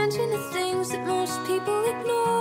Attention to things that most people ignore.